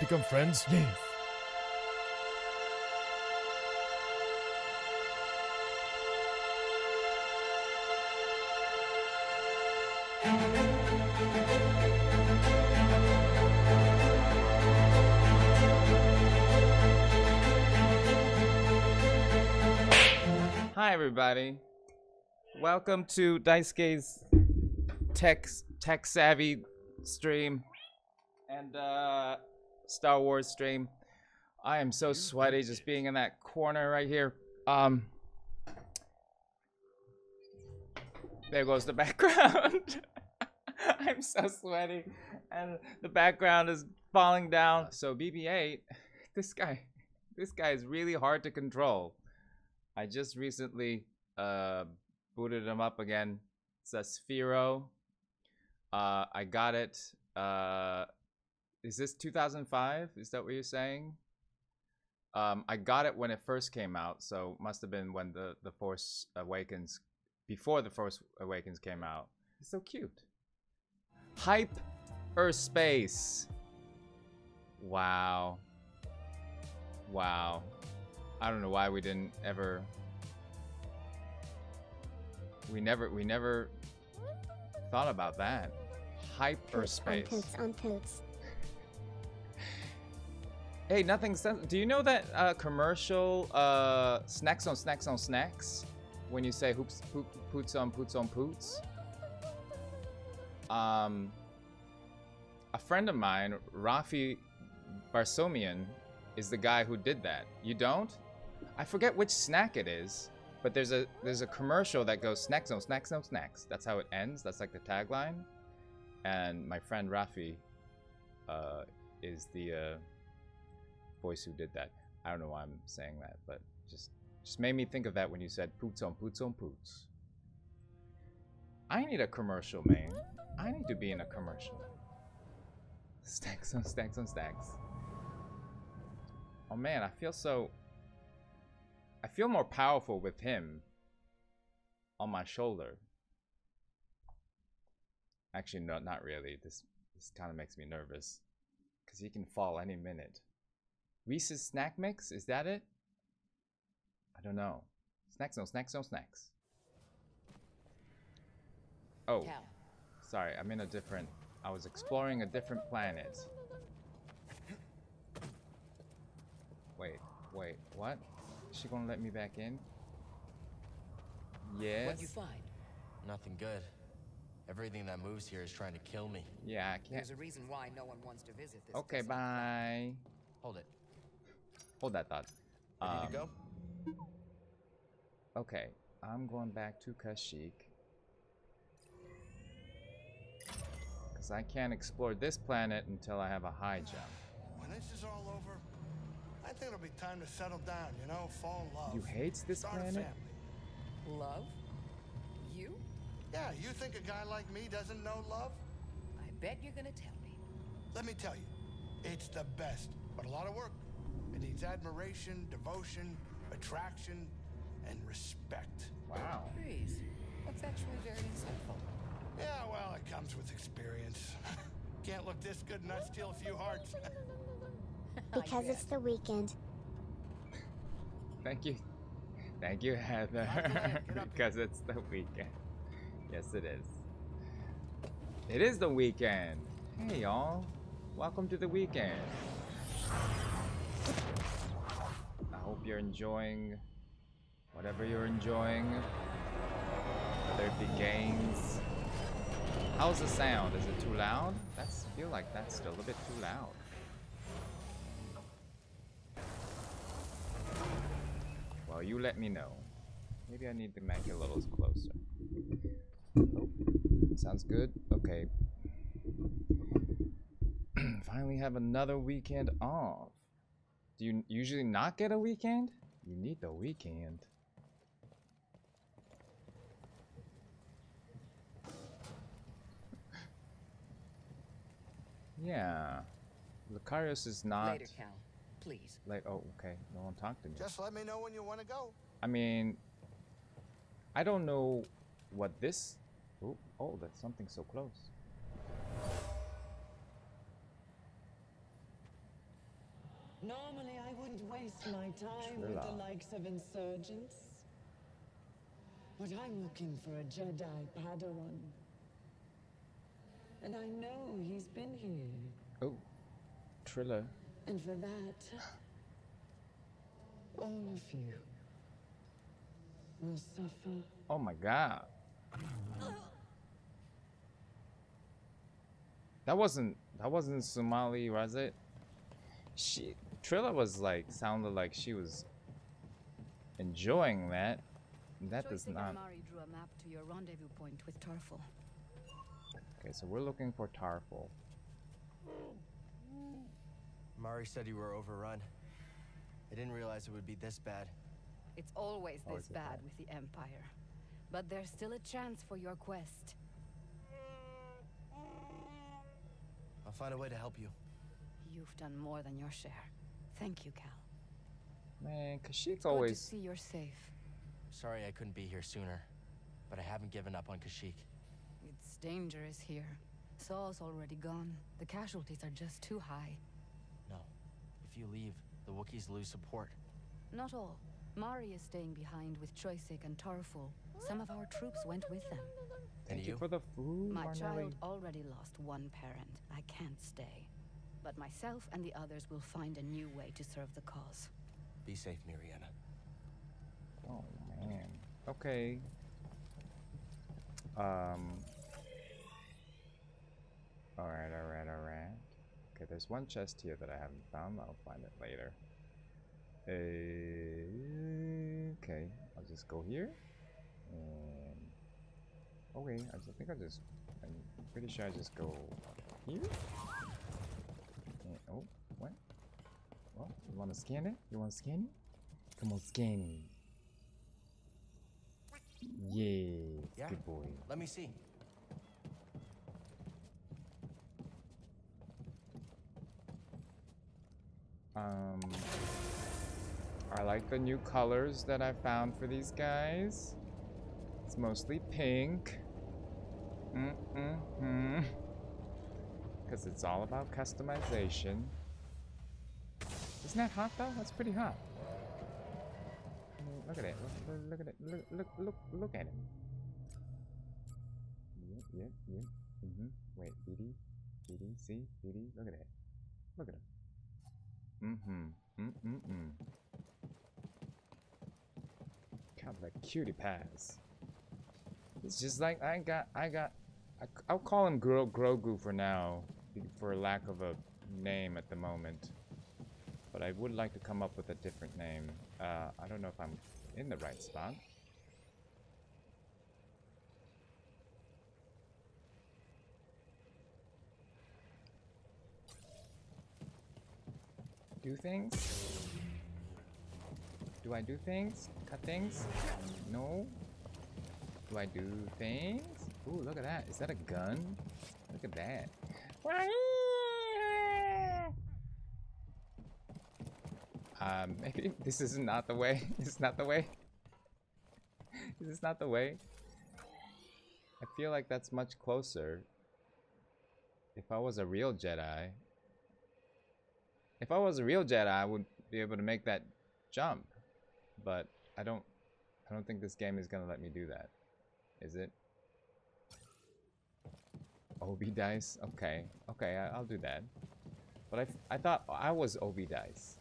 Did we just become friends? Yes. Hi, everybody. Welcome to Daisuke's tech tech savvy stream and uh, Star Wars stream. I am so sweaty just being in that corner right here. Um, there goes the background. I'm so sweaty, and the background is falling down. So BB-8, this guy, this guy is really hard to control. I just recently uh, booted him up again. It's a Sphero. Uh, I got it. Uh, is this 2005? Is that what you're saying? Um, I got it when it first came out, so must have been when the the Force Awakens, before the Force Awakens came out. It's so cute. Hype Earth Space. Wow. Wow. I don't know why we didn't ever. We never, we never thought about that. Hyperspace. On on. Hey, nothing. Sen- Do you know that uh, commercial uh, snacks on snacks on snacks? When you say hoops, poop, poots on poots on poots. Um, a friend of mine, Raffi Barsoumian, is the guy who did that. You don't? I forget which snack it is, but there's a there's a commercial that goes snacks on snacks on snacks. That's how it ends. That's like the tagline. And my friend Rafi uh, is the uh, voice who did that. I don't know why I'm saying that, but just just made me think of that when you said poots on poots on poots. I need a commercial, man. I need to be in a commercial. Stacks on stacks on stacks. Oh man, I feel so. I feel more powerful with him on my shoulder. Actually, no, not really. This this kind of makes me nervous because he can fall any minute. Reese's snack mix, is that it? I don't know. Snacks, no snacks, no snacks. Oh, Cal, sorry, I'm in a different. I was exploring a different planet. Wait, wait, what? Is she gonna let me back in? Yes. what'd you find? Nothing good. Everything that moves here is trying to kill me. Yeah, I can't. There's a reason why no one wants to visit this. Okay, desolate bye. Hold it. Hold that thought. Ready Um, to go? Okay, I'm going back to Kashyyyk. Because I can't explore this planet until I have a high jump. When this is all over, I think it'll be time to settle down, you know, fall in love. You hates this Start planet? Love? You? Yeah, you think a guy like me doesn't know love? I bet you're gonna tell me. Let me tell you, it's the best, but a lot of work. It needs admiration, devotion, attraction, and respect. Wow. Please. That's actually very insightful. Yeah, well, it comes with experience. Can't look this good and not steal a few hearts. Because it's the weekend. Thank you. Thank you, Heather. Come on, get up here. because it's the weekend. Yes, it is. It is the weekend. Hey, y'all. Welcome to the weekend. I hope you're enjoying whatever you're enjoying. Whether it be games. How's the sound? Is it too loud? That's feel like that's still a bit too loud. Well, you let me know. Maybe I need to make it a little closer. Oh, sounds good. Okay. Finally have another weekend off. Do you usually not get a weekend? You need the weekend. yeah. Lucarius is not Later, Cal. Please. like oh okay, no one talked to me. Just let me know when you want to go. I mean, I don't know what this. Oh, oh, that's something so close. Normally, I wouldn't waste my time with the likes of insurgents. But I'm looking for a Jedi Padawan. And I know he's been here. Oh, Trilla. And for that, all of you will suffer. Oh my god. That wasn't that wasn't Somali, was it? She Trilla was like sounded like she was enjoying that. That does not. Mari drew a map to your rendezvous point with Tarfful. Okay, so we're looking for Tarfful. Mari said you were overrun. I didn't realize it would be this bad. It's always Always this this bad bad. with the Empire. But there's still a chance for your quest. I'll find a way to help you. You've done more than your share. Thank you, Cal. Man, Kashyyyk Good to always see you're safe. Sorry I couldn't be here sooner, but I haven't given up on Kashyyyk. It's dangerous here. Saw's already gone. The casualties are just too high. No. If you leave, the Wookiees lose support. Not all. Mari is staying behind with Choyyssyk and Tarfful. Some of our troops went with them. Thank And you you? for the food, My Marnelli. child already lost one parent. I can't stay. But myself and the others will find a new way to serve the cause. Be safe, Miriana. Oh man. Okay. Um. All right, all right, all right. Okay, there's one chest here that I haven't found. I'll find it later. Uh, okay, I'll just go here. And okay, I think I just. I'm pretty sure I just go here. Oh. Well, you want to scan it? You want to scan it? Come on, scan it. Yeah, Yeah? good boy. Let me see. Um, I like the new colors that I found for these guys. It's mostly pink. Mm mm mm. Because it's all about customization. Isn't that hot though? That's pretty hot. I mean, Look at it. Look, look, at it. Look, look, look, look at it. Yep, yep, yep. Mm-hmm. Wait, BD, BD, see, BD. Look at it. Look at him. Mm-hmm. Mm-mm-mm. Kind of like cutie pies. It's just like I got, I got, I, I'll call him Gro Grogu for now, for lack of a name at the moment. But I would like to come up with a different name. Uh, I don't know if I'm in the right spot. Do things? Do I do things? Cut things? No? Do I do things? Ooh, look at that. Is that a gun? Look at that. Um, maybe this is not the way. This is not the way. This is not the way. I feel like that's much closer. If I was a real Jedi, if I was a real Jedi, I would be able to make that jump. But I don't I don't think this game is gonna let me do that. Is it? OB dice? Okay. Okay, I, I'll do that. But I, I thought I was OB dice.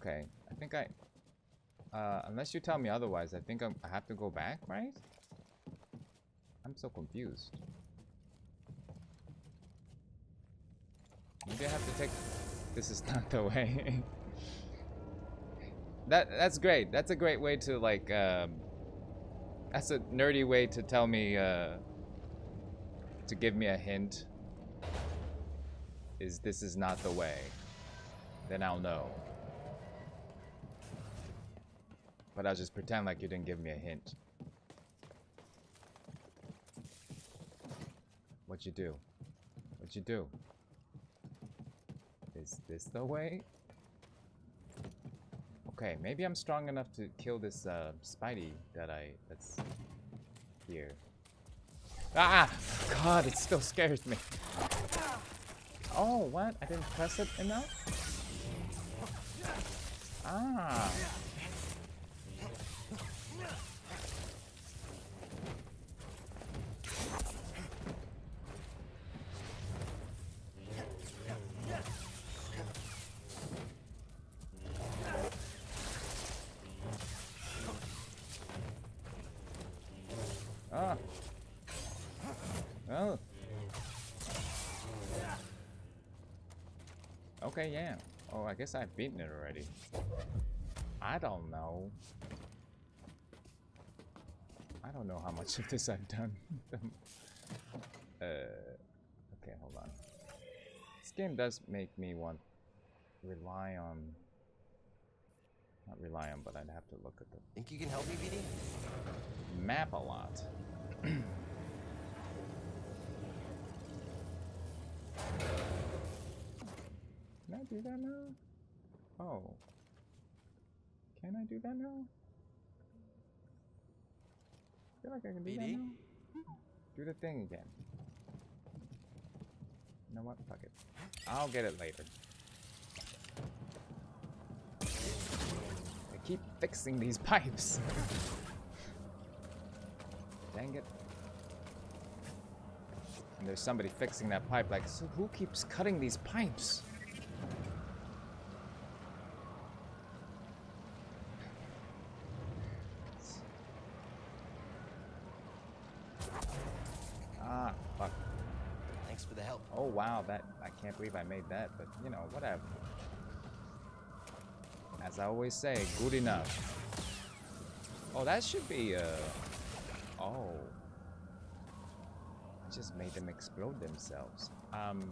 Okay, I think I... Uh, unless you tell me otherwise, I think I'm, I have to go back, right? I'm so confused. Maybe I have to take. This is not the way. that that's great. That's a great way to like. Um, that's a nerdy way to tell me. Uh, to give me a hint. Is this is not the way? Then I'll know. But I'll just pretend like you didn't give me a hint. What'd you do? What'd you do? Is this the way? Okay, maybe I'm strong enough to kill this uh, Spidey that I that's here. Ah! god, it still scares me. Oh, what? I didn't press it enough? Ah. Ah. Okay, yeah. Oh, I guess I've beaten it already. I don't know. I don't know how much of this I've done. uh, okay, hold on. This game does make me want rely on not rely on, but I'd have to look at the Think you can help me, BD? map a lot. I do that now? Oh. Can I do that now? I feel like I can do that now. Do the thing again. You know what? Fuck it. I'll get it later. I keep fixing these pipes. Dang it. And there's somebody fixing that pipe. Like, so who keeps cutting these pipes? Ah, fuck. Thanks for the help. Oh wow, that I can't believe I made that, but you know, whatever. As I always say, good enough. Oh, that should be uh oh. I just made them explode themselves. Um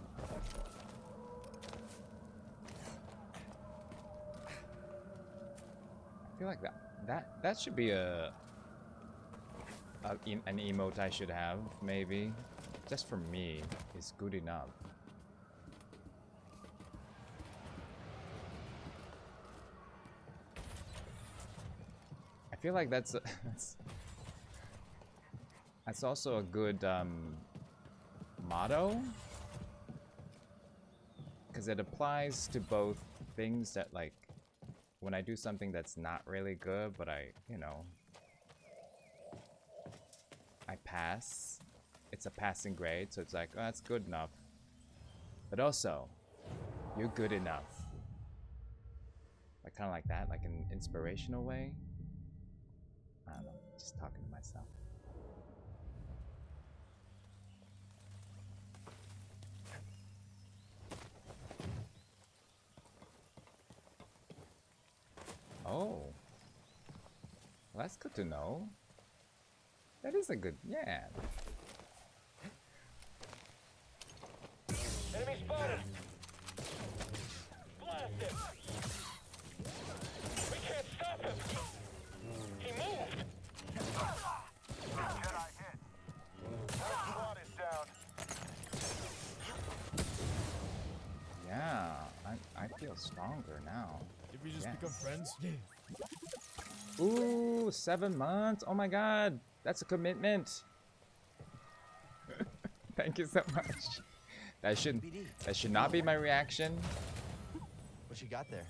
I feel like that that that should be a, a an emote I should have, maybe. Just for me, is good enough. Feel like that's a, that's that's also a good um, motto because it applies to both things that like when I do something that's not really good, but I you know I pass. It's a passing grade, so it's like, oh, that's good enough. But also, you're good enough. Like kind of like that, like an inspirational way. Don't know, just talking to myself. Oh. Well, that's good to know. That is a good, yeah. Enemy spotted! Feel stronger now. Did we just become friends? Ooh, seven months. Oh my god, that's a commitment. Thank you so much. That should BD. that should not be my reaction, What you got there?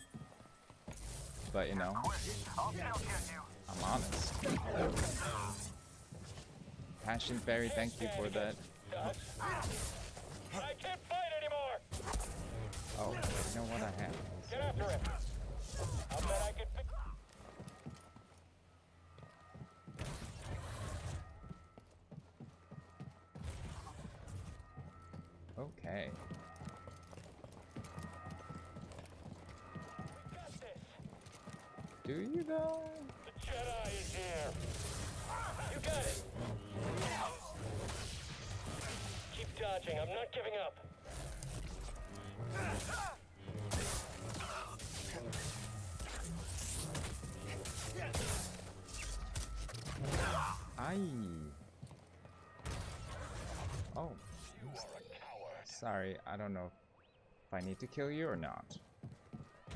but you know, I'll still get you. I'm honest. Passion Fairy, thank you for that. Oh, you know what I have? Get after him! I'll bet I can fix... Okay. Do you though? The Jedi is here! You got it! Keep dodging, I'm not giving up! Aye. Oh. Sorry, I don't know if I need to kill you or not.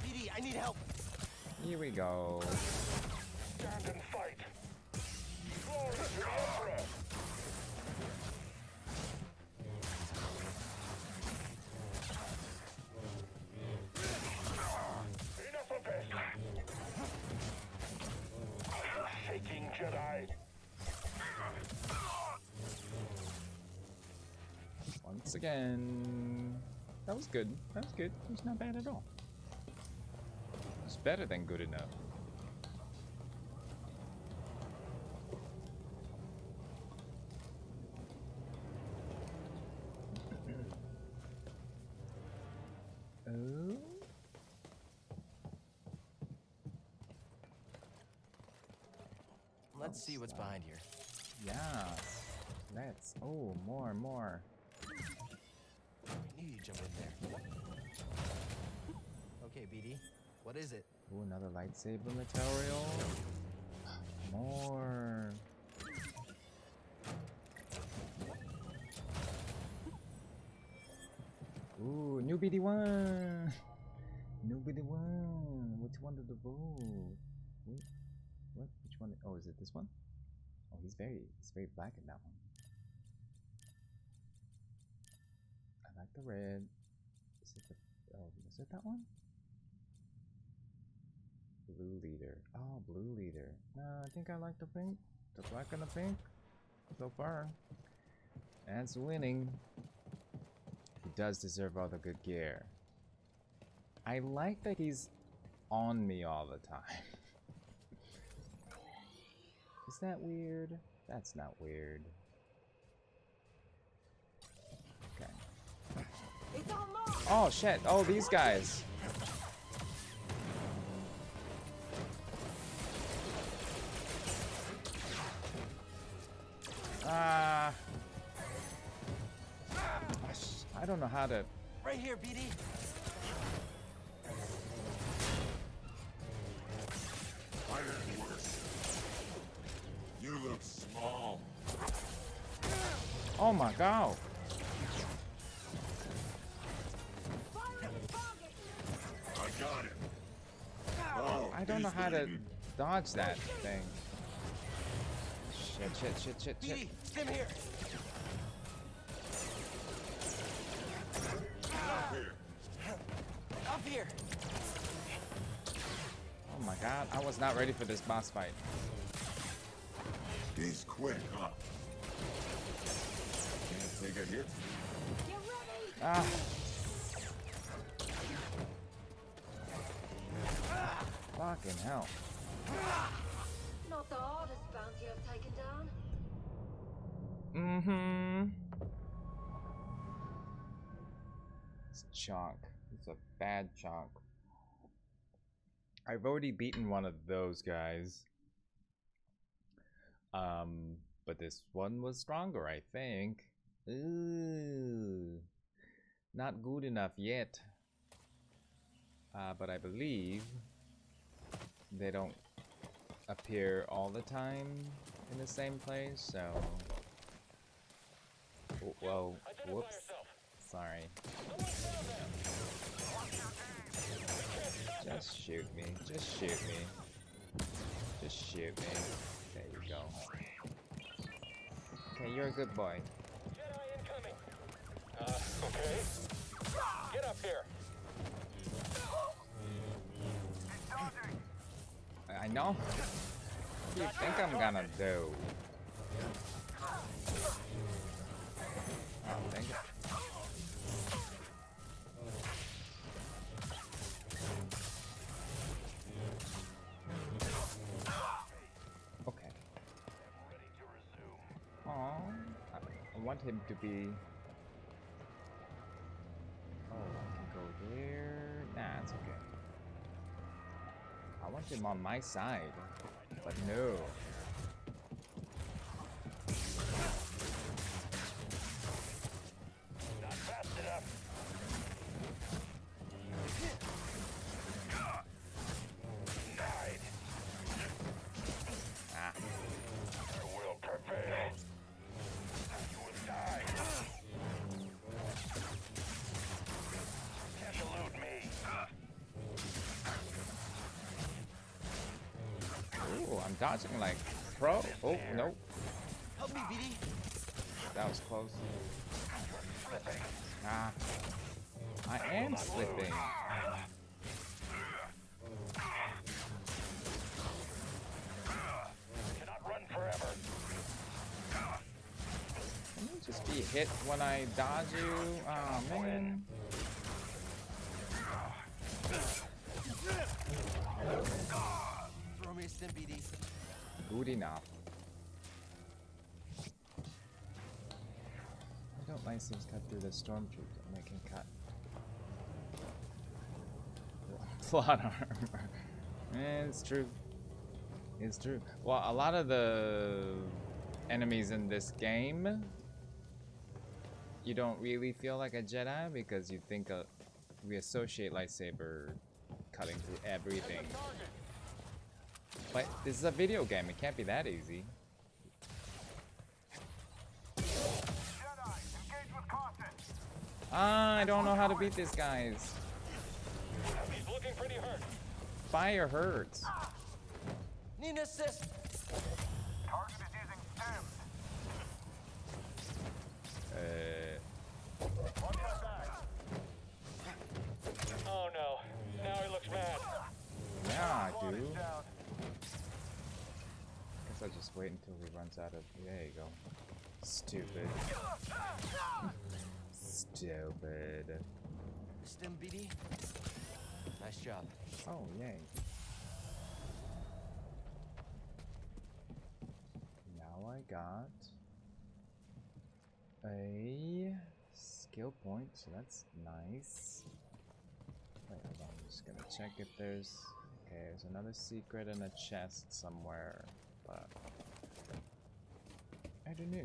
BD, I need help. Here we go. Stand and fight! Glory to Emperor! Once again. That was good. That was good. It was not bad at all. It's better than good enough. oh. Let's see what's behind here. Yeah. Let's. Oh, more, more. You'd jump in there. Okay, BD. What is it? Ooh, another lightsaber material. More. Ooh, new BD1. New BD1. Which one did the vote? What? Which one? Oh, is it this one? Oh, he's very, he's very black in that one. Like the red. Is it the? Oh, it that one? Blue leader. Oh, blue leader. No, I think I like the pink. The black and the pink. So far. That's winning. He does deserve all the good gear. I like that he's on me all the time. Is that weird? That's not weird. Okay. Oh shit. Oh, these guys. Ah. I don't know how to. Right here, BD. Iron. You look small. Oh my god. I don't know how to dodge that thing. Shit, shit, shit, shit, shit. BD, stim here. Up here. Up here. Oh my god, I was not ready for this boss fight. He's quick, huh? Can't take a hit. Ah. Fucking hell. Not the hardest bounty I've taken down. Mm-hmm. It's chalk. It's a bad chunk. I've already beaten one of those guys. Um, but this one was stronger, I think. Ooh. Not good enough yet. Uh, but I believe they don't appear all the time in the same place, so. Wh- Whoa, whoops. Sorry. Just shoot me. Just shoot me. Just shoot me. There you go. Okay, you're a good boy. Jedi incoming. Uh, okay. Get up here. I- I know. What do you think I'm gonna do? Oh, thank you. Okay. Aw, I, I want him to be. Oh, I can go there. Nah, it's okay. I want him on my side, but no. Dodging like pro. Oh, nope. Help me, BD. That was close. Ah. I am slipping. Cannot run forever. Can you just be hit when I dodge you. Oh man. Throw me a stim, BD. Good enough. I don't like things cut through the stormtrooper and they can cut. Plot armor. Eh, it's true. It's true. Well, a lot of the enemies in this game, you don't really feel like a Jedi because you think uh, we associate lightsaber cutting through everything. But this is a video game. It can't be that easy. Ah, I don't know how to beat this guys. He's looking pretty hurt. Fire hurts. Need assist. Target is using. Uh, Watch my back. Oh no. Now he looks mad. yeah, I One do. is down. Guess I'll just wait until he runs out of. There you go. Stupid. Stupid. Stim, BD. Nice job. Oh, yay. Now I got a skill point, so that's nice. Wait, hold on, I'm just gonna check if there's. Okay, there's another secret in a chest somewhere, but. I don't know.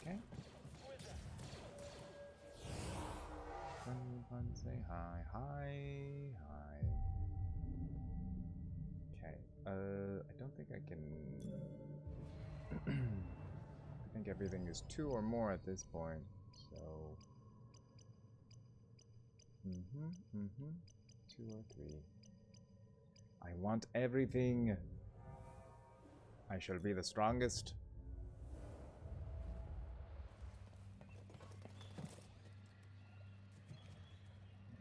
Okay. Everyone say hi, hi, hi. Okay. Uh, I don't think I can. I think everything is two or more at this point. So. Mhm, mhm. Two or three. I want everything. I shall be the strongest.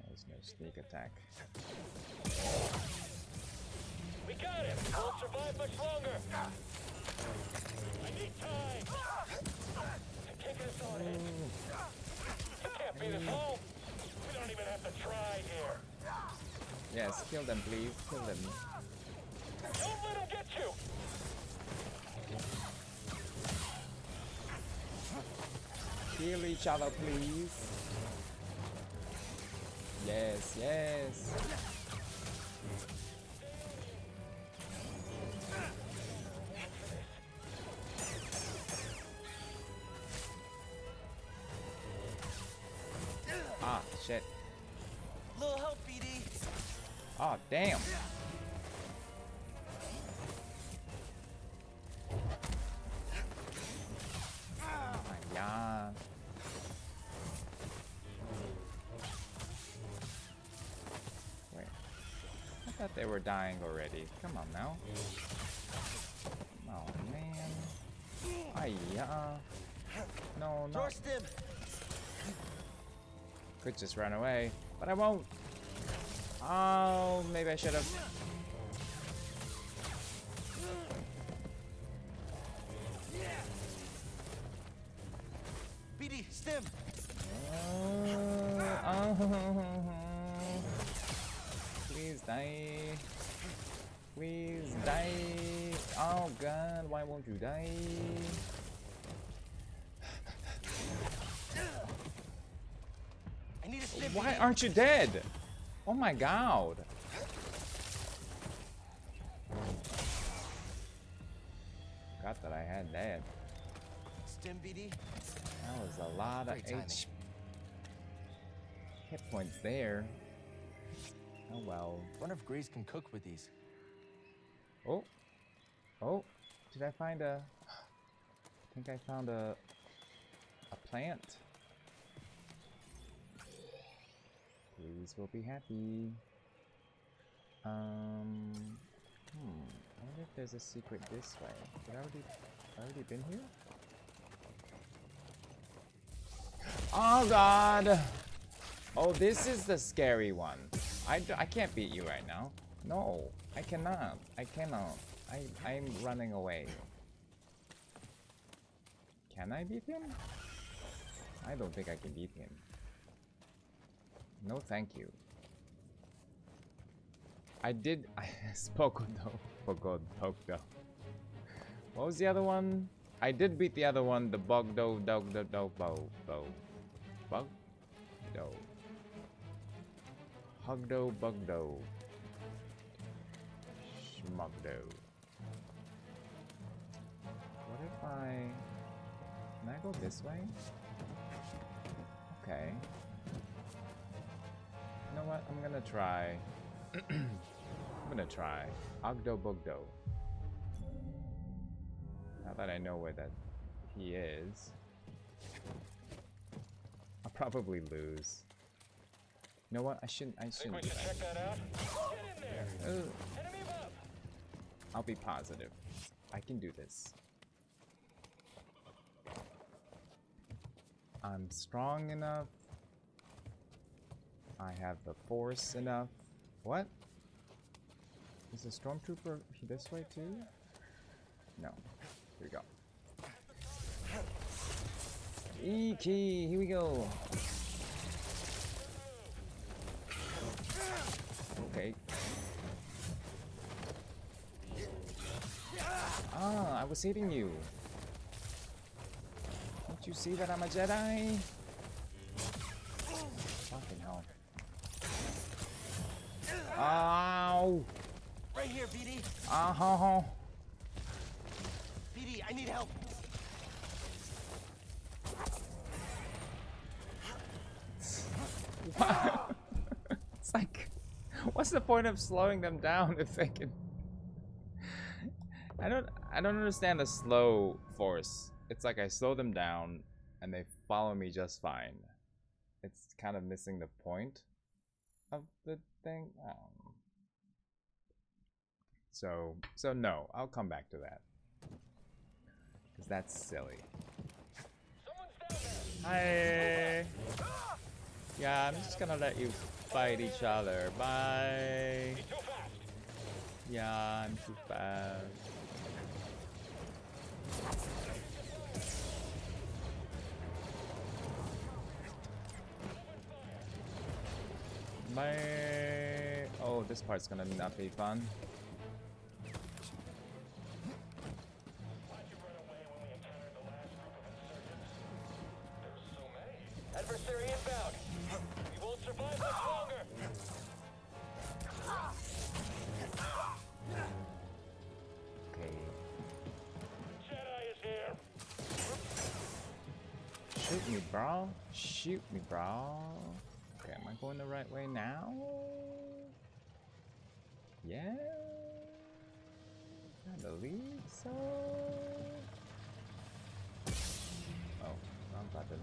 There's no sneak attack. We got him. Won't survive much longer. I need time. I can't get us all in. You can't beat us home. Don't even have to try here. Yes, kill them, please. Kill them. Don't let him get you. Kill each other, please. Yes, yes. Ah, shit. BD. Oh, damn. Ah. Wait. I thought they were dying already. Come on now. Oh, man. Ah, yeah. No, stim. Could just run away, but I won't. Oh, maybe I should have. BD, stim. Uh, oh, please die. Please die. Oh god, why won't you die? I need a stim. Why aren't you dead? Oh my god. Forgot that I had that. Stim, BD. That was a lot of timing. H hit points there. Oh well. Wonder if Greez can cook with these. Oh. Oh. Did I find a I think I found a a plant. Please will be happy. Um hmm. I wonder if there's a secret this way. Did I already already been here? Oh god! Oh, this is the scary one. I, I can't beat you right now. No, I cannot. I cannot. I, I'm running away. Can I beat him? I don't think I can beat him. No, thank you. I did. I spoke though. Forgot Bogdo. What was the other one? I did beat the other one. The Bogdo Dog Dog Dog Bow Bow Bugdo. Hugdo Bugdo. Schmugdo. What if I? Can I go this way? Okay. You know what? I'm gonna try. I'm gonna try. Ogdo Bugdo. Now that I know where that he is. I'll probably lose. You know what? I shouldn't. I shouldn't. we should check that out? Get in there! Enemy above! I'll be positive. I can do this. I'm strong enough. I have the force enough. What? Is the stormtrooper this way too? No. Here we go. E key, here we go. Okay. Ah, I was hitting you. Don't you see that I'm a Jedi? Fucking hell. Ow! Right here, BD. Uh-huh. BD, I need help. it's like, what's the point of slowing them down if they can? I don't, I don't understand the slow force. It's like I slow them down and they follow me just fine. It's kind of missing the point of the thing. Um, so, so no, I'll come back to that because that's silly. Hi. Yeah, I'm just gonna let you fight each other. Bye. Yeah, I'm too fast. Bye. Oh, this part's gonna not be fun. Adversary inbound. We won't survive much longer. Okay. Jedi is here. Shoot me, bro. Shoot me, bro. Okay, am I going the right way now? Yeah. I believe so. Oh, wrong button.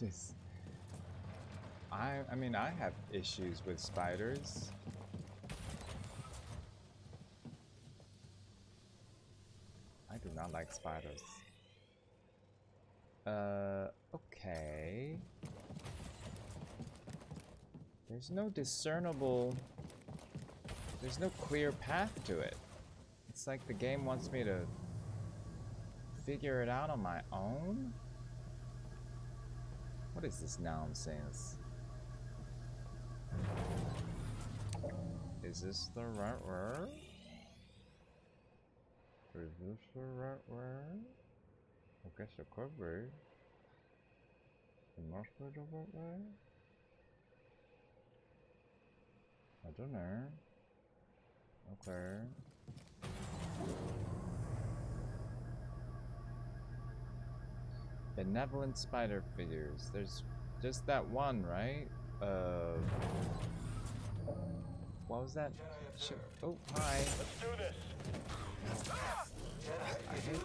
Just I I mean I have issues with spiders. I do not like spiders. Uh okay. There's no discernible there's no clear path to it. It's like the game wants me to figure it out on my own. What is this nonsense? Is this the right word? Is this the right word? I guess it could be. It must be the right way. I don't know. Okay. Benevolent spider figures. There's just that one, right? Uh. What was that? Sh- oh, hi. Let's do this. I hate,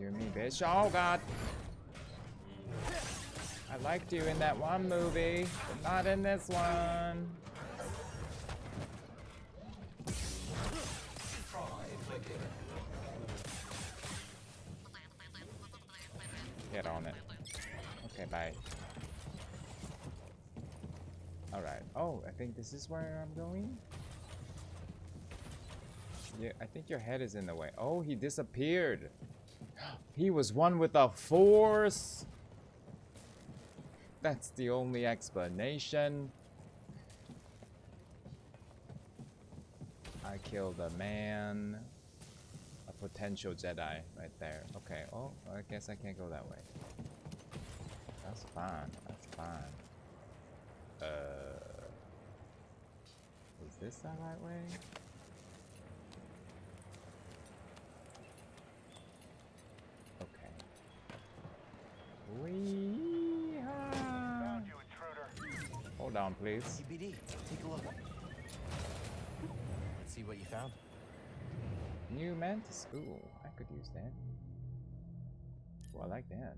you me, bitch. Oh god. I liked you in that one movie, but not in this one. Get on it. Okay, bye. Alright. Oh, I think this is where I'm going. Yeah, I think your head is in the way. Oh, he disappeared. He was one with the force. That's the only explanation. I killed a man. A potential Jedi right there. Okay, oh, I guess I can't go that way. That's fine. That's fine. Uh, is this the right way? Okay. Wee Hold on, please. CBD, take a look. Let's see what you found. New mantis. Ooh, I could use that. Well, I like that.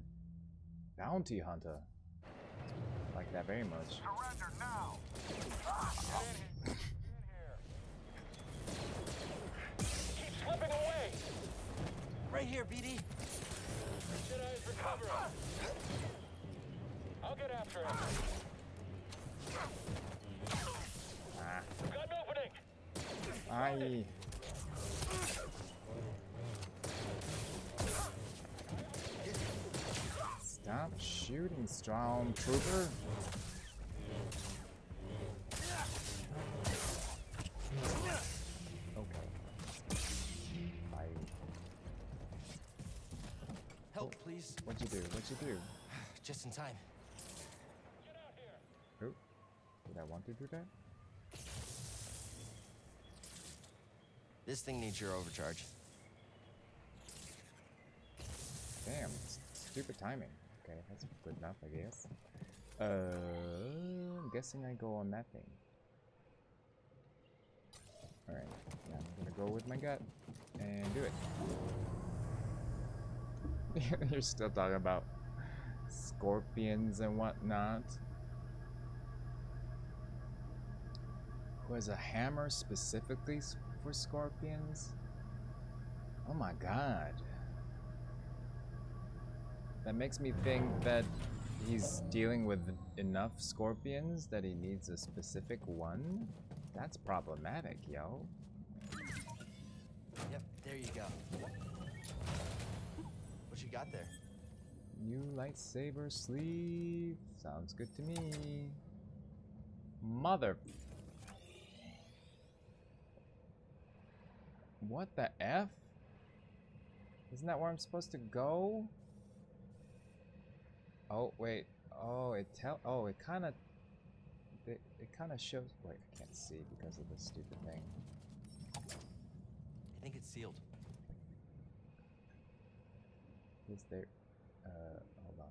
Bounty hunter. Like that very much. Surrender now. Ah! Keep slipping away. Right here, BD. Jedi's. I'll get after him. Ah, Got an opening. aye. Stop shooting, Stormtrooper. Okay. I. Help, please. What'd you do? What'd you do? Just in time. Oh, did I want to do that? This thing needs your overcharge. Damn, stupid timing. Okay, that's good enough, I guess. Uh, I'm guessing I go on that thing. Alright, I'm gonna go with my gut and do it. You're still talking about scorpions and whatnot. Who has a hammer specifically for scorpions? Oh my god. That makes me think that he's dealing with enough scorpions that he needs a specific one. That's problematic, yo. Yep, there you go. You got there? New lightsaber sleeve. Sounds good to me. Mother. What the F? Isn't that where I'm supposed to go? Oh, wait. Oh, it tell. Oh, it kind of. It, it kind of shows. Wait, I can't see because of this stupid thing. I think it's sealed. Is there? Uh, hold on.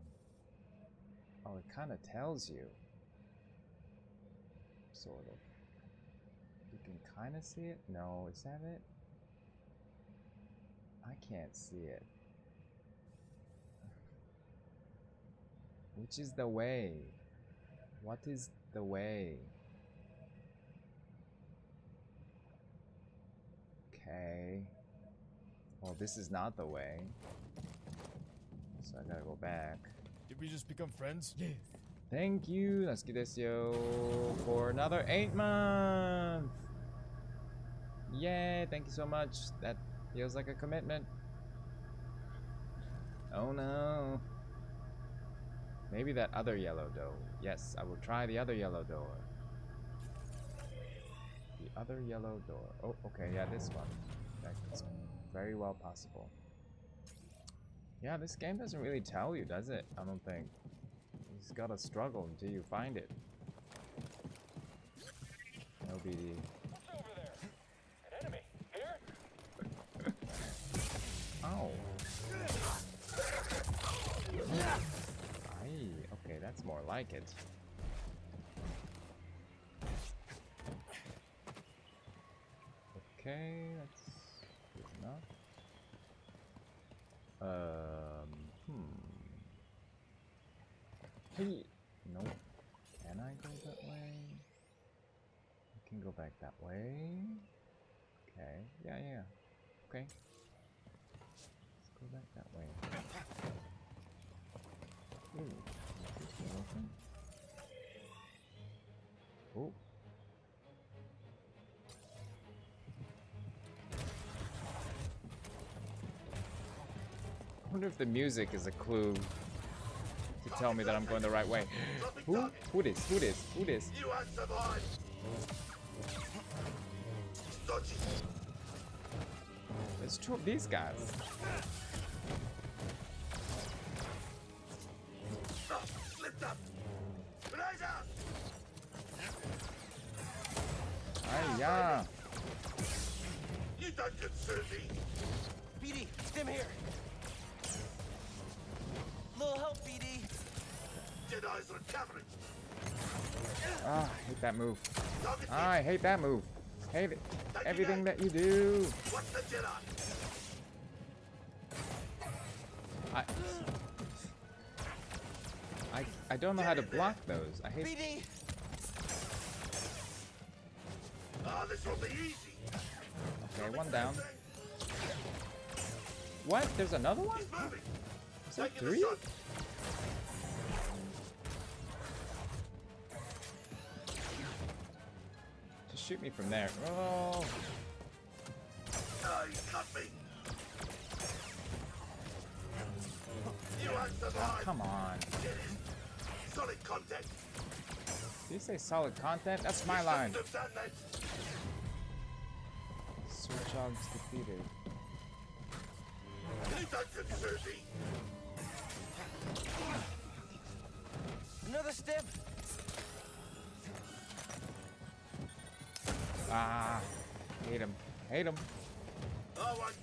Oh, it kind of tells you. Sort of. You can kind of see it? No, is that it? I can't see it. Which is the way? What is the way? Okay. Well, this is not the way. So I gotta go back. Did we just become friends? Yes. Thank you, Natsuki desu yo, for another eight months. Yay, thank you so much. That feels like a commitment. Oh no. Maybe that other yellow door. Yes, I will try the other yellow door. The other yellow door. Oh, okay, yeah, this one. That's very well possible. Yeah, this game doesn't really tell you, does it? I don't think. You just gotta struggle until you find it. No BD. What's over there? An enemy. Here? Ow. Aye, okay, that's more like it. Okay, that's good enough. Uh, Um. Hmm. Hey. Nope. Can I go that way? I can go back that way. Okay. Yeah, yeah. Okay. Let's go back that way. Ooh. Oh. I wonder if the music is a clue tell me that I'm going the right way. Who? Who this? Who this? Who this? You have survived. It's two of these guys. Ah. Hiya. You don't me. Stim here. Ah, I hate that move. Target I hate that move. Hate it. Everything that you do. What's the Jedi? I, I, I don't know how to block those. I hate. BD. Ah, this will be easy. Okay, one down. What? There's another one? He's. Is that three? Shoot me from there. Oh, Ah, he cut me. You oh come on. Solid contact. Did you say solid content? That's my You line. Surcharge's defeated. You. Another stim. Ah, hate him. Hate him. Oh I won't.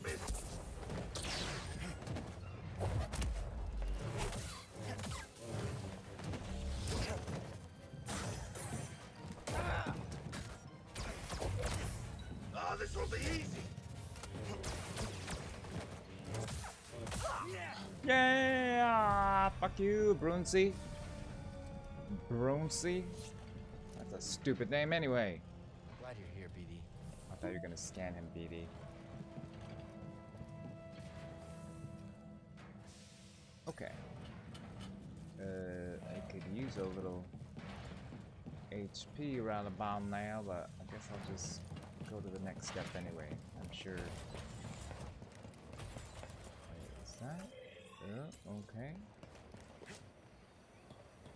Ah, this will be easy. Yeah! Fuck you, Brunsey. Brunsey? That's a stupid name anyway. Glad you're here, BD. I thought you were gonna scan him, BD. Okay. Uh, I could use a little HP around about now, but I guess I'll just go to the next step anyway. I'm sure. Wait, that? Uh, okay.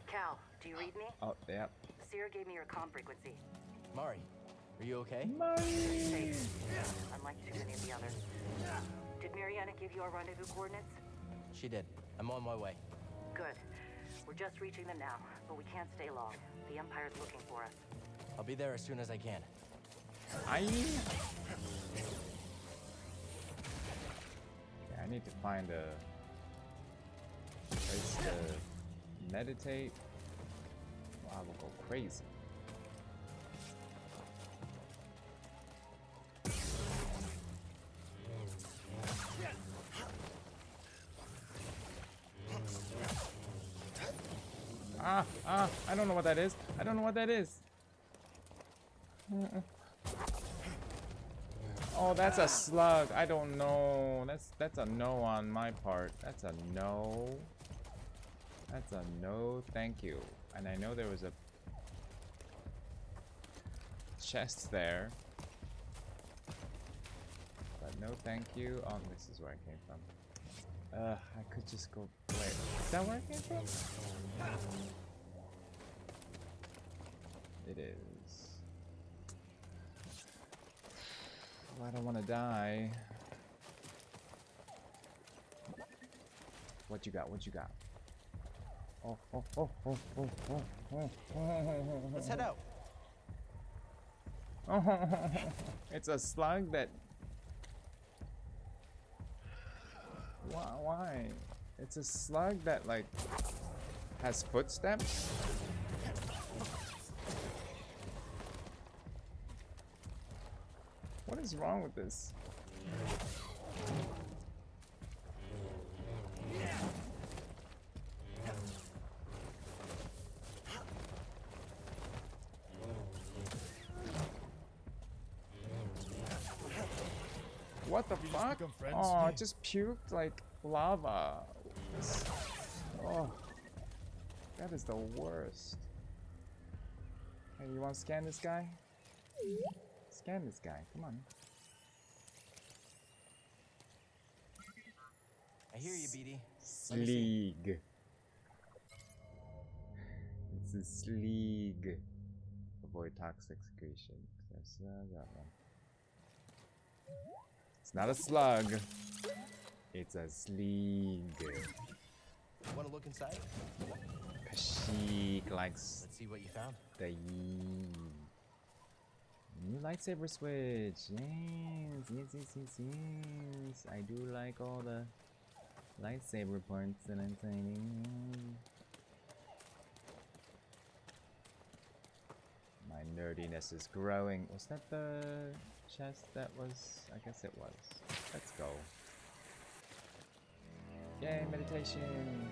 Cal, do you read me? Oh, yep. Cere gave me your comm frequency. Mari, are you okay? Safe. Unlike too many of the others. Did Mariana give you our rendezvous coordinates? She did. I'm on my way. Good. We're just reaching them now, but we can't stay long. The Empire's looking for us. I'll be there as soon as I can. I. Yeah, I need to find a place to meditate. Or I will go crazy. I don't know what that is. I don't know what that is. Oh, that's a slug. I don't know. That's that's a no on my part. That's a no. That's a no, thank you. And I know there was a chest there. But no thank you. Oh, this is where I came from. Uh, I could just go. Wait, is that where I came from? It is. Well, I don't want to die. What you got? What you got? Oh, oh, oh, oh, oh, oh, oh, oh. oh. Let's head out. it's a slug that. Why? Why? It's a slug that like has footsteps. is wrong with this? What the fuck? Oh, it just puked like lava. Oh, that is the worst. Hey, you want to scan this guy? Scan this guy, come on. I hear you, BD. Sleeg. It's a sleeg. Avoid toxic secretion. There's, uh, that one. It's not a slug. It's a sleeg. Want to look inside? Kashyyyk likes Let's see what you found. the yee. New lightsaber switch. Yes, yes, yes, yes, yes. I do like all the lightsaber parts that I'm finding. My nerdiness is growing. Was that the chest that was? I guess it was. Let's go. Yay, meditation.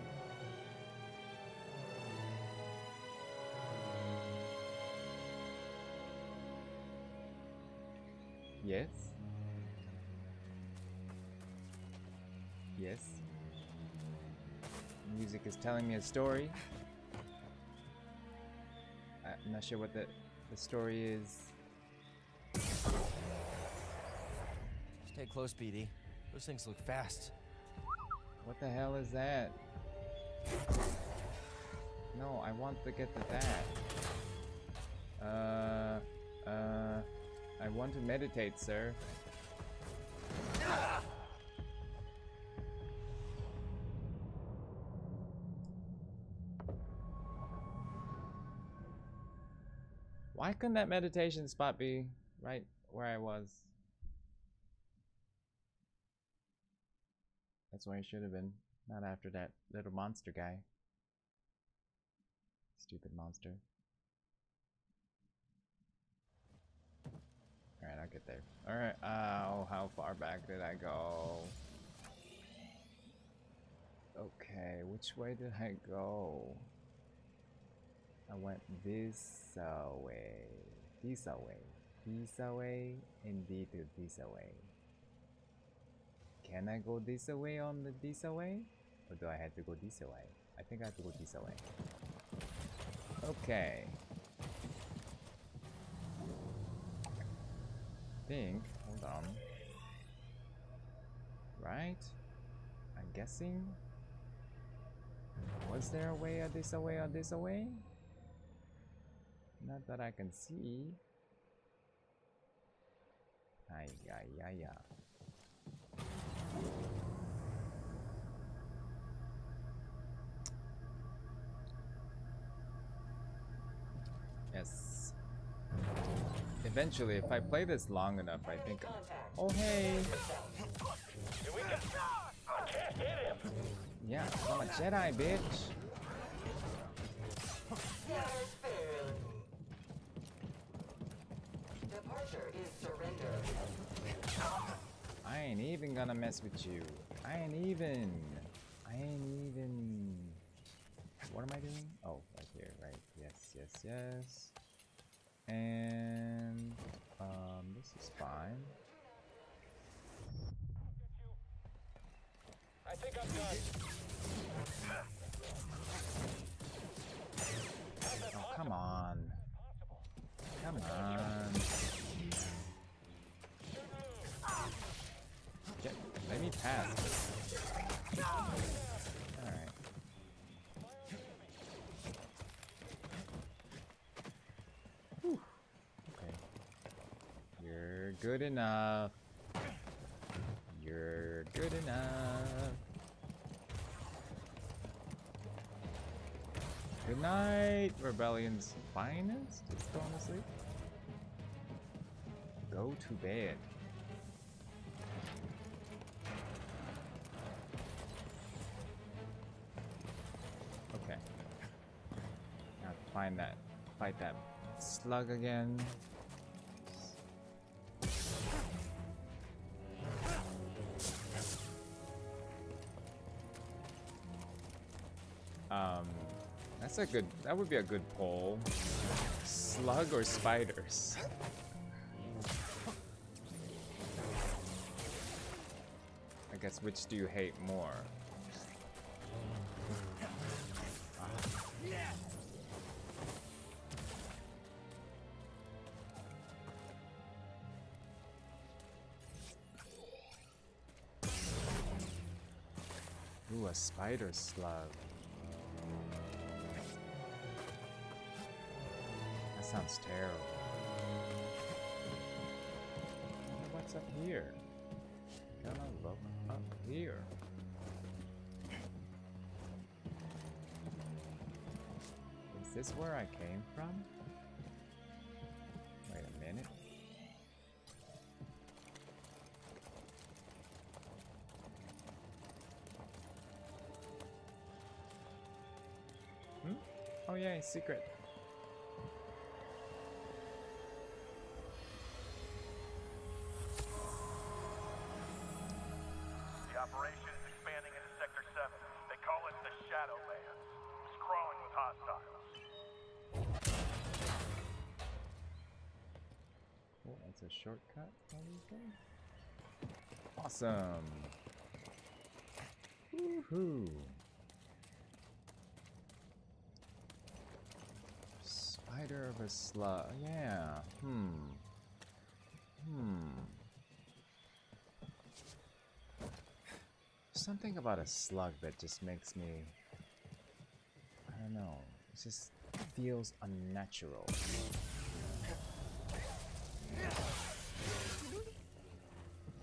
Yes. Yes. Music is telling me a story. I'm not sure what the the story is. Stay close, BD. Those things look fast. What the hell is that? No, I want to get to that. Uh, uh, I want to meditate, sir. Why couldn't that meditation spot be right where I was? That's where I should have been. Not after that little monster guy. Stupid monster. Alright, I'll get there. Alright, oh, how far back did I go? Okay, which way did I go? I went this uh, way, this uh, way, this uh, way, and to this uh, way. Can I go this way on the this way? Or do I have to go this way? I think I have to go this way. Okay. Think, hold on. Right? I'm guessing. Was there a way or this away or this away? Not that I can see. Ay, ay, ay, ay. Yes. Eventually, if I play this long enough, I think. Oh hey! Here we go. I can't hit him. Yeah, I'm a Jedi, bitch. Departure is surrender. I ain't even gonna mess with you. I ain't even. I ain't even. What am I doing? Oh, right here, right. Yes, yes, yes. And um, this is fine. I think I'm done. Oh, come on. Come on. Pass. Alright. Okay. You're good enough. You're good enough. Good night, Rebellion's finest. Just going to sleep. Go to bed. Find that, fight that slug again. Um, that's a good. That would be a good poll. Slug or spiders? I guess which do you hate more? A spider slug. That sounds terrible. What's up here? Gonna look up here. Is this where I came from? Oh yeah, secret. The operation is expanding into Sector 7. They call it the Shadowlands. It's crawling with hostiles. Oh, that's a shortcut. How do you go? Awesome. Woohoo. A slug. Yeah. Hmm. Hmm. Something about a slug that just makes me. I don't know. It just feels unnatural.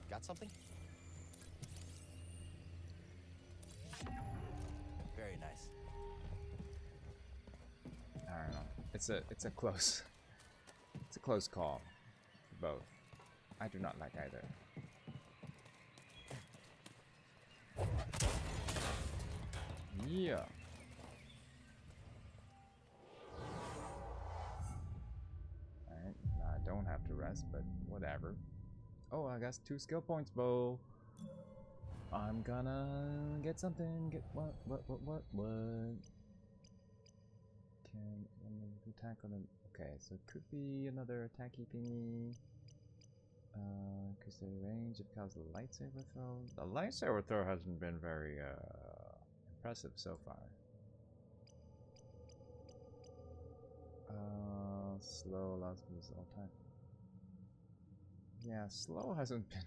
Got something? It's a it's a close it's a close call. for Both. I do not like either. Yeah. Alright, I don't have to rest, but whatever. Oh, I got two skill points, Bo. I'm gonna get something. Get what? What? What? What? What? Can attack on them? Okay, so it could be another attacky thingy. Uh, cause the range causes the lightsaber throw. The lightsaber throw hasn't been very uh impressive so far. Uh, slow allows me use all time. Yeah, slow hasn't been.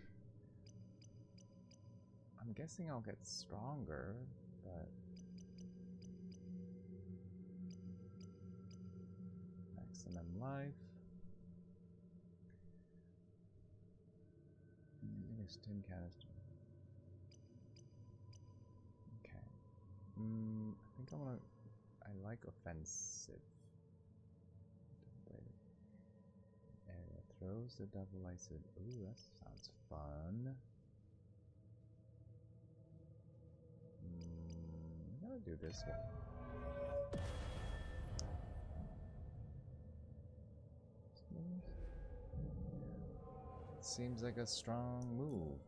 I'm guessing I'll get stronger, but maximum life. Mm, It's tin canister. Okay. Mm, I think I'm gonna. I like offensive. Area throws the double lightsaber. Ooh, that sounds fun. Mm, I'm gonna do this one. Seems like a strong move.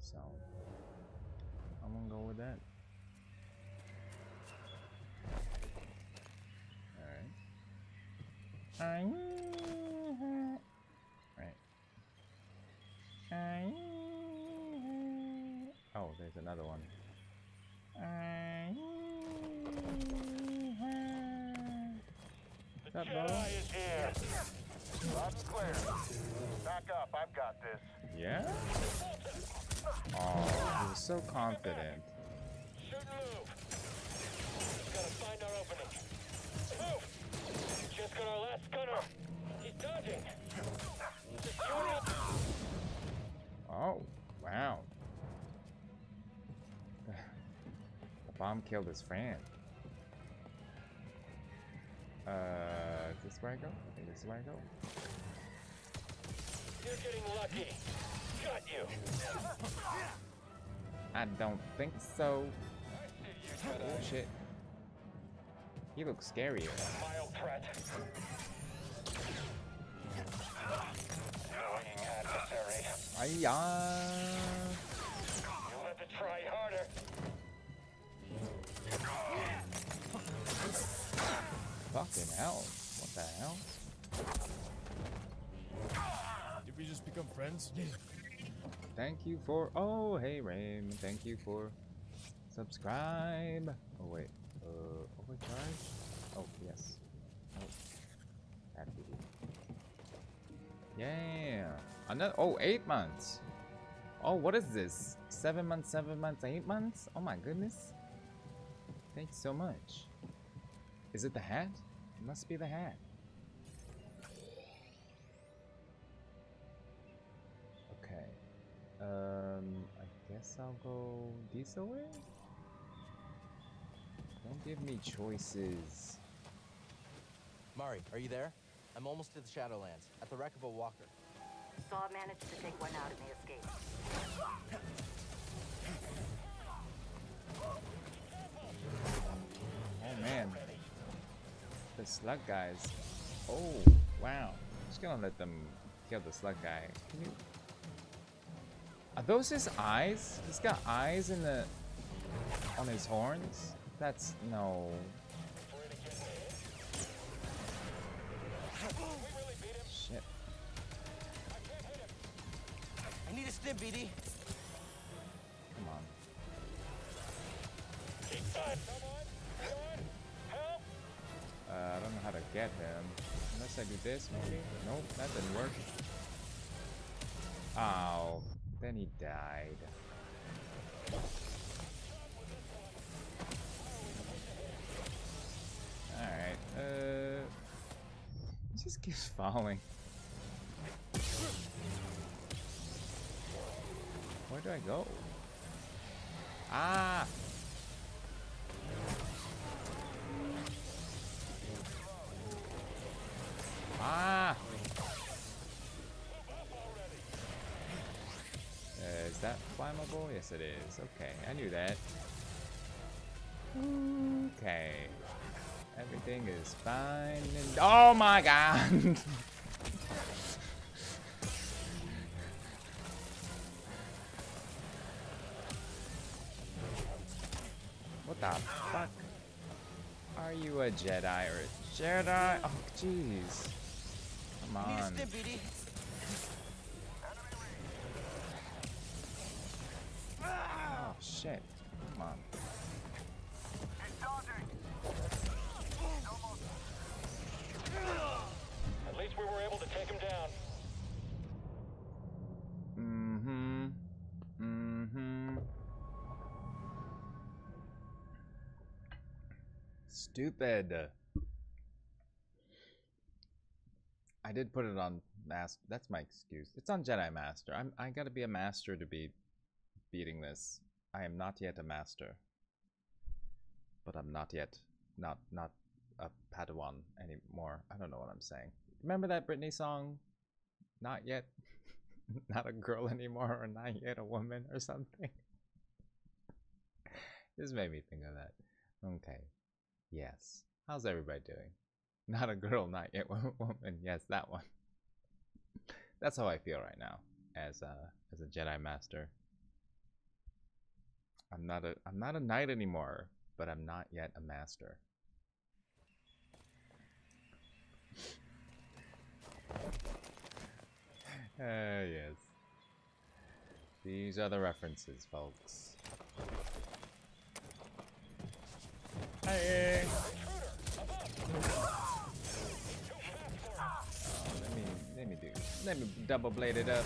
So I'm gonna go with that. Alright. Right. Oh, there's another one. What's up, Bo? Jedi is here. Loud and clear. Back up. I've got this. Yeah? Oh, he was so confident. Shoot and move. Gotta find our opening. Move! Just got our last gunner. He's dodging. Just shoot him. Oh, wow. The bomb killed his friend. Uh, is this where I go? I think this is where I go. You're getting lucky. Got you. I don't think so. You Oh shit. He looks scarier. mild threat. Annoying adversary. Aiyah. You'll have to try harder. Fucking hell. What the hell? Did we just become friends? Yeah. thank you for. Oh, hey, Rain. Thank you for subscribe. Oh, wait. Uh, overcharge? Oh, yes. Oh, video. Yeah. Another. Oh, eight months. Oh, what is this? Seven months, seven months, eight months? Oh, my goodness. Thanks so much. Is it the hat? It must be the hat. Okay. Um, I guess I'll go this way? Don't give me choices. Mari, are you there? I'm almost to the Shadowlands, at the wreck of a walker. Saw managed to take one out in the escape. Oh man. The slug guys. Oh, wow. I'm Just gonna let them kill the slug guy. Can you... Are those his eyes? He's got eyes in the... on his horns? That's... no. Shit. I need a stim, BD. Come on. Get him. Unless I do this, maybe? Nope, that didn't work. Oh, then he died. Alright, uh... He just keeps falling. Where do I go? Ah! Ah! Uh, is that flammable? Yes, it is. Okay, I knew that. Okay. Everything is fine and- Oh my god! what the fuck? Are you a Jedi or a Jedi? Oh, jeez. Come on. Oh, shit. Come on. At least we were able to take him down. Mm-hmm. Mm-hmm. Stupid. I did put it on master. That's my excuse. It's on Jedi Master. I'm. I gotta be a master to be beating this. I am not yet a master. But I'm not yet. Not not a Padawan anymore. I don't know what I'm saying. Remember that Britney song? Not yet. not a girl anymore, or not yet a woman, or something. this made me think of that. Okay. Yes. How's everybody doing? Not a girl, not yet woman. Yes, that one. That's how I feel right now, as a as a Jedi Master. I'm not a I'm not a knight anymore, but I'm not yet a master. Ah, yes. These are the references, folks. Hey! Let me double blade it up.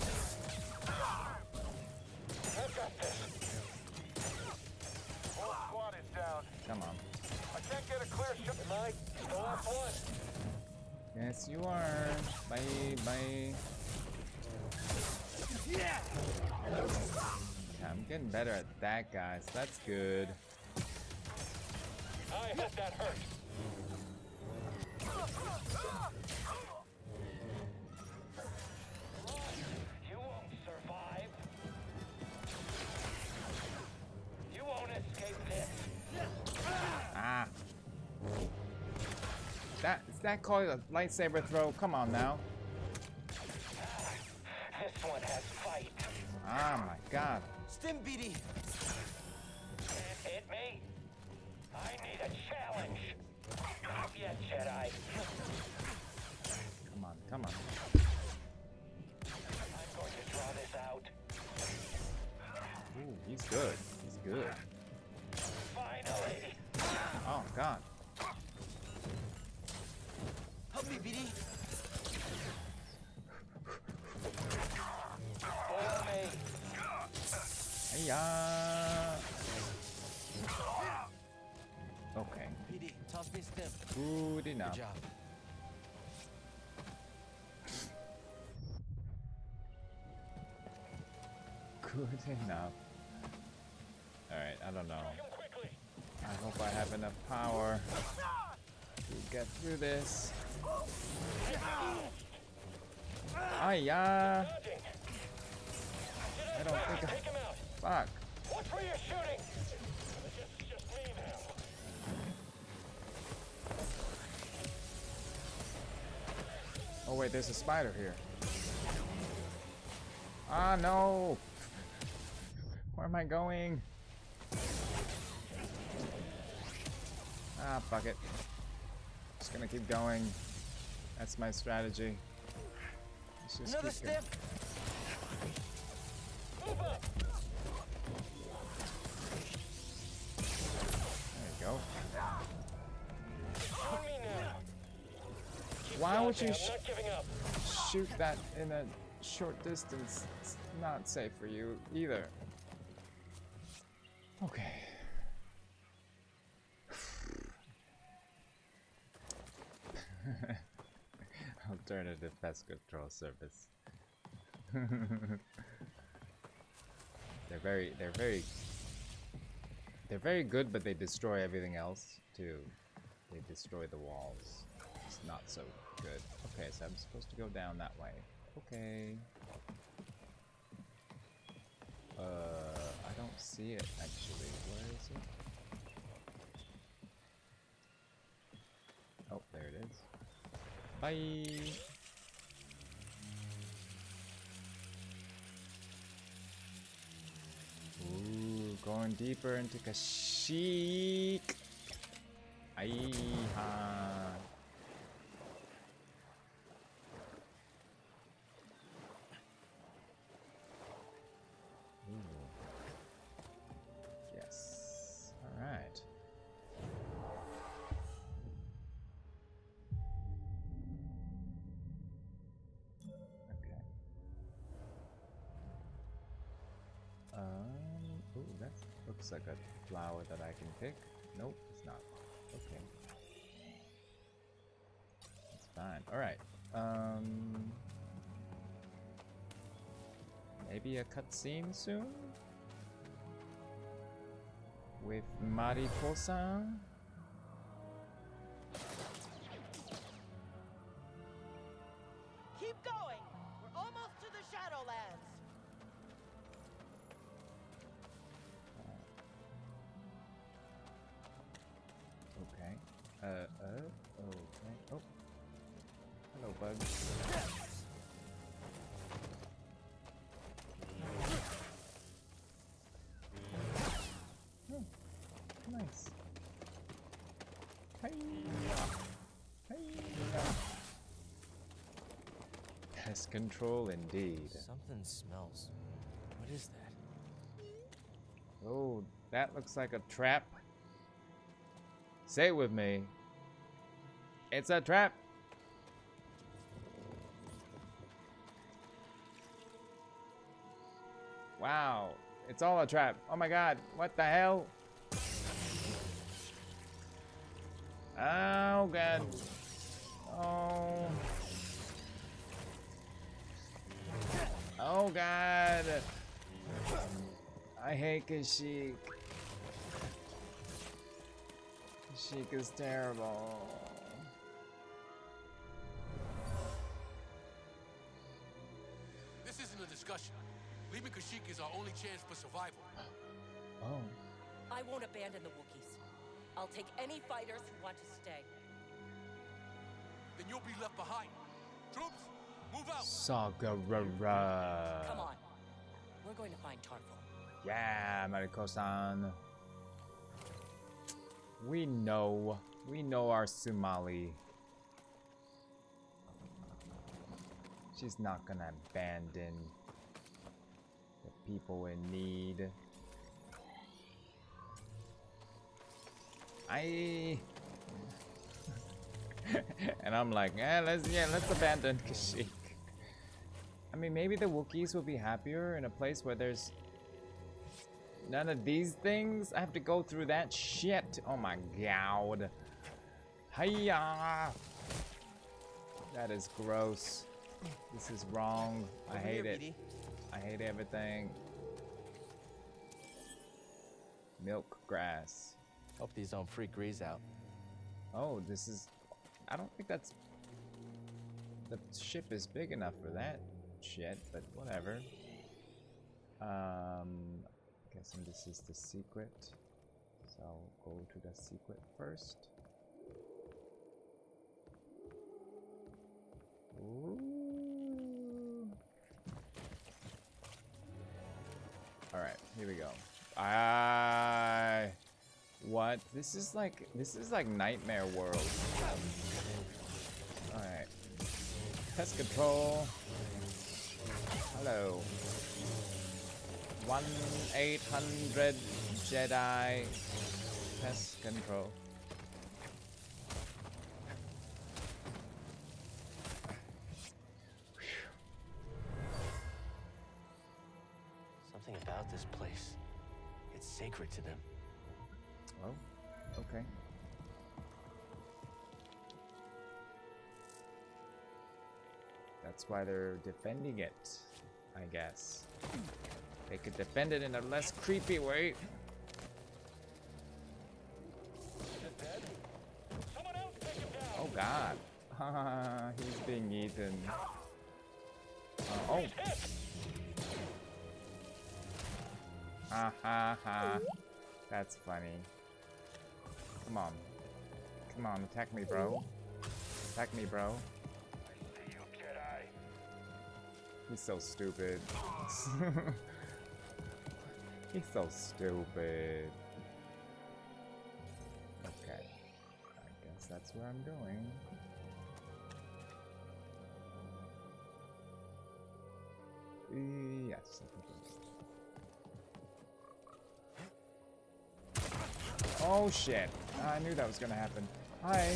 Come on. I can't get a clear shot. One? Yes, you are. Bye, bye. Yeah. I'm getting better at that, guys. That's good. I hit that hurt. That is that called a lightsaber throw? Come on now. This one has fight. Ah my god. Stim, BD. Hit me. I need a challenge. Not yet, Jedi. Come on, come on. I'm going to draw this out. he's good. He's good. Finally! Oh god. Hiya. Okay. BD, toss me a stim. Good Good enough. job. Good enough. Alright, I don't know. I hope I have enough power to get through this. Hiya. I don't think I... Fuck. Watch where you're shooting! Just, just me now. Oh wait, there's a spider here. Ah no! Where am I going? Ah, fuck it. Just gonna keep going. That's my strategy. Another keep going. Would you sh not giving up. shoot that in a short distance? It's not safe for you either. Okay. Alternative pest control service. they're very, they're very, they're very good, but they destroy everything else too. They destroy the walls. It's not so good. Okay, so I'm supposed to go down that way. Okay. Uh, I don't see it actually. Where is it? Oh, there it is. Bye. Ooh, going deeper into Kashyyyk. Aiha. Flower that I can pick. Nope, it's not. Okay. It's fine. All right. Um. Maybe a cutscene soon with Mariposa. Keep control indeed. Something smells. What is that? Oh, that looks like a trap. Say it with me. It's a trap. Wow, it's all a trap. Oh my god, what the hell? Oh god. Oh. Oh god. I hate Kashyyyk. Kashyyyk is terrible. This isn't a discussion. Leaving Kashyyyk is our only chance for survival. Oh. I won't abandon the Wookiees. I'll take any fighters who want to stay. Then you'll be left behind. Troops, Move out. Come on. We're going to find Tarfful. Yeah, Mariko-san. We know. We know our Sumali. She's not gonna abandon the people in need. I and I'm like, eh, let's yeah, let's abandon Kashi. I mean, maybe the Wookiees will be happier in a place where there's none of these things. I have to go through that shit. Oh my god. Hiya! That is gross. This is wrong. I hate here, it. I hate everything. Milk grass. Hope these don't freak Greez out. Oh, this is. I don't think that's. The ship is big enough for that shit, but whatever. Um, guessing this is the secret. So I'll go to the secret first. Ooh. All right, here we go. I. What? This is like this is like nightmare world. All right. Pest control. Hello. One eight hundred Jedi pest control. Something about this place. It's sacred to them. Oh, okay. That's why they're defending it, I guess. They could defend it in a less creepy way. Oh god. He's being eaten. Uh, oh. Ha ha ha. That's funny. Come on. Come on, attack me, bro. Attack me, bro. He's so stupid. He's so stupid. Okay. I guess that's where I'm going. Yes. Oh shit. I knew that was gonna happen. Hi.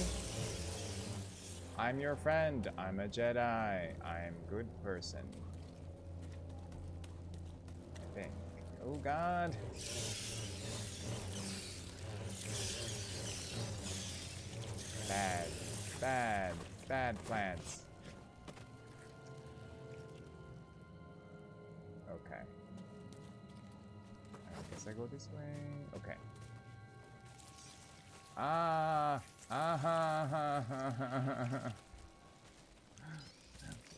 I'm your friend. I'm a Jedi. I'm good person. I think. Oh god. Bad. Bad. Bad plants. Okay. I guess I go this way. Okay. Ah, ha.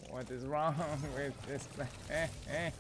What is wrong with this? pla- eh,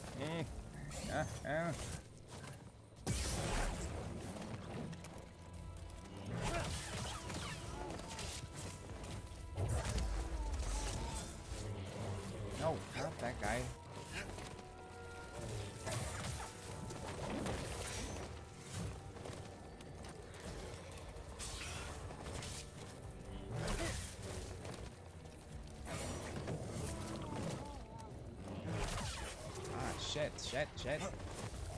shit, shit.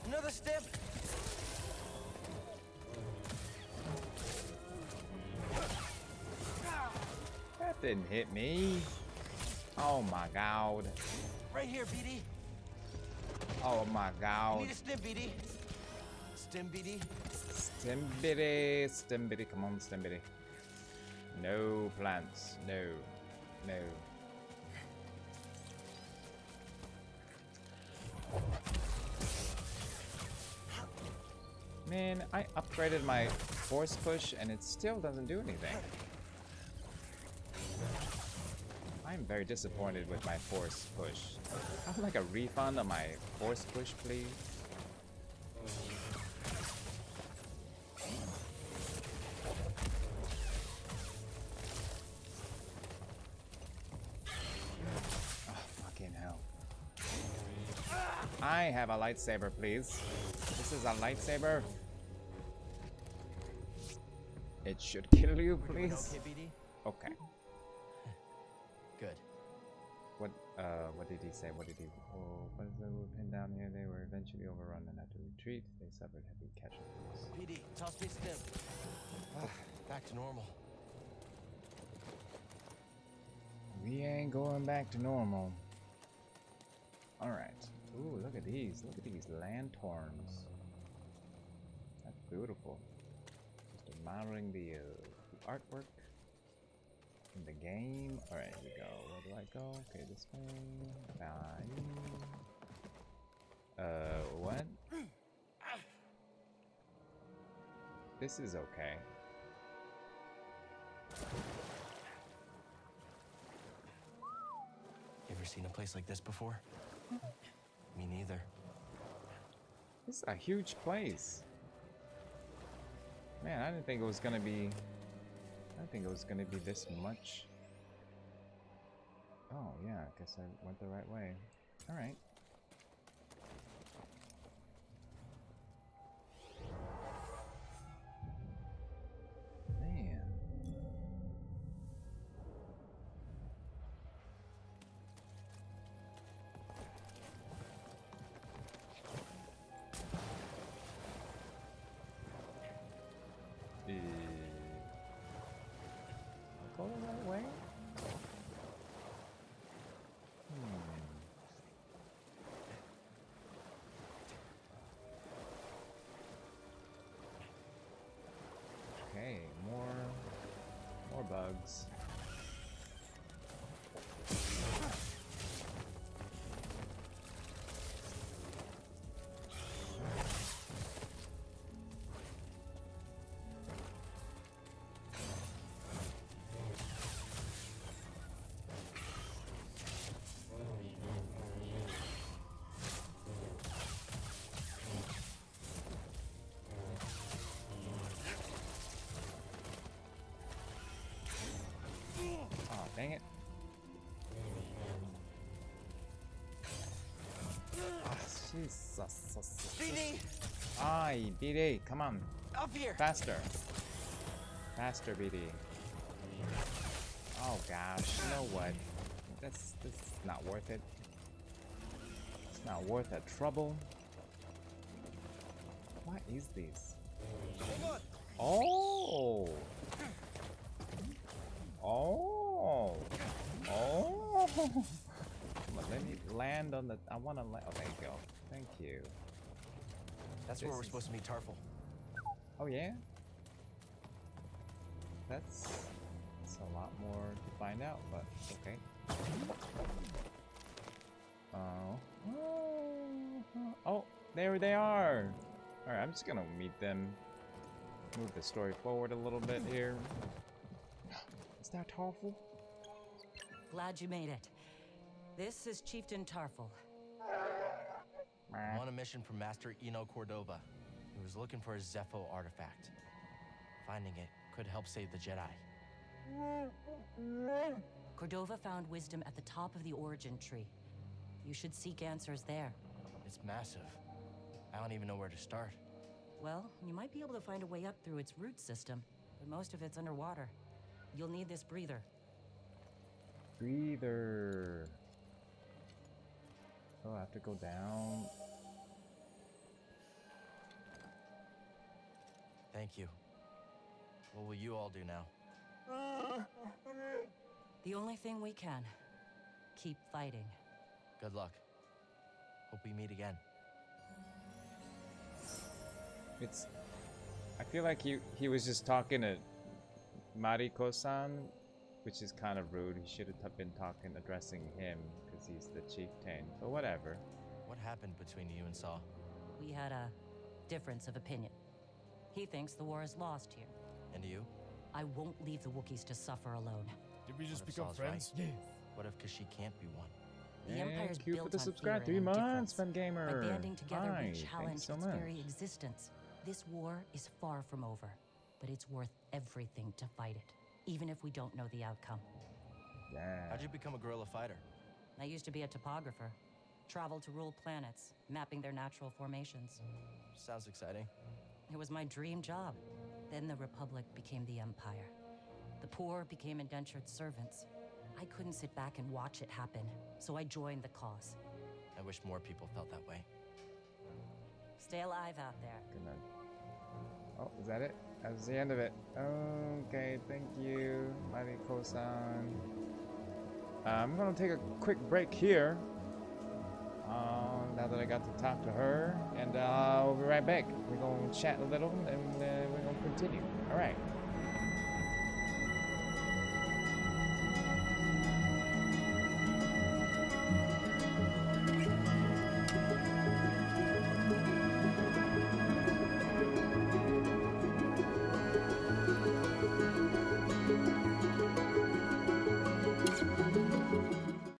Another step. That didn't hit me. Oh my god. Right here, BD. Oh my You god. need a stim, BD. Stim, BD. Stimbity, stimbity, come on, stimbity. No plants, no, no. Man, I upgraded my force push and it still doesn't do anything. I'm very disappointed with my force push. I would like a refund on my force push, please. Oh, fucking hell. I have a lightsaber, please. This is a lightsaber. It should kill you, please. Okay. Good. What? Uh, what did he say? What did he? Oh, once they were pinned down here, they were eventually overrun and had to retreat. They suffered heavy casualties. BD, toss stim. Ah, back to normal. We ain't going back to normal. Alright. Ooh, look at these. Look at these lanterns. That's beautiful. Admiring the, uh, the artwork in the game. Alright, here we go. Where do I go? Okay, this way. Bye. Uh, what? This is okay. You ever seen a place like this before? Me neither. This is a huge place. Man, I didn't think it was gonna be. I didn't think it was gonna be this much. Oh yeah, I guess I went the right way. All more Jesus. BD! Aye, BD, come on. Up here! Faster. Faster, BD. Oh gosh, you know what? That's, that's not worth it. It's not worth the trouble. What is this? Oh! Oh! Oh! Come on, let me land on the. I want to land. Oh, there you go. Thank you. That's This where we're is- supposed to meet Tarfful. Oh yeah. That's that's a lot more to find out, but it's okay. Oh. Oh, there they are. All right, I'm just gonna meet them. Move the story forward a little bit here. Is that Tarfful? Glad you made it. This is Chieftain Tarfful. I'm on a mission from Master Eno Cordova. He was looking for a Zeffo artifact. Finding it could help save the Jedi. Cordova found wisdom at the top of the origin tree. You should seek answers there. It's massive. I don't even know where to start. Well, you might be able to find a way up through its root system, but most of it's underwater. You'll need this breather. Breather. Oh, I have to go down. Thank you. What will you all do now? The only thing we can. Keep fighting. Good luck. Hope we meet again. It's. I feel like he he was just talking to Mariko-san, which is kind of rude. He should have been talking, addressing him, because he's the chieftain. But whatever. What happened between you and Saw? We had a difference of opinion. He thinks the war is lost here. And you? I won't leave the Wookiees to suffer alone. Did we just What if become Saw's right? friends? What if Kashyyyk can't be one? The Empire's Thank you built for the on subscribe. fear Three and months, indifference. Fun Gamer. By banding together, Hi, we thank challenge so its much. very existence. This war is far from over, but it's worth everything to fight it, even if we don't know the outcome. Yeah. How'd you become a guerrilla fighter? I used to be a topographer, traveled to rule planets, mapping their natural formations. Sounds exciting. It was my dream job. Then the Republic became the Empire. The poor became indentured servants. I couldn't sit back and watch it happen, so I joined the cause. I wish more people felt that way. Stay alive out there. Good night. Oh, is that it? That's the end of it. Okay, thank you, Mariko-san. I'm gonna take a quick break here. Uh, now that I got to talk to her, and uh, we'll be right back. We're gonna chat a little, and uh, we're gonna continue. All right.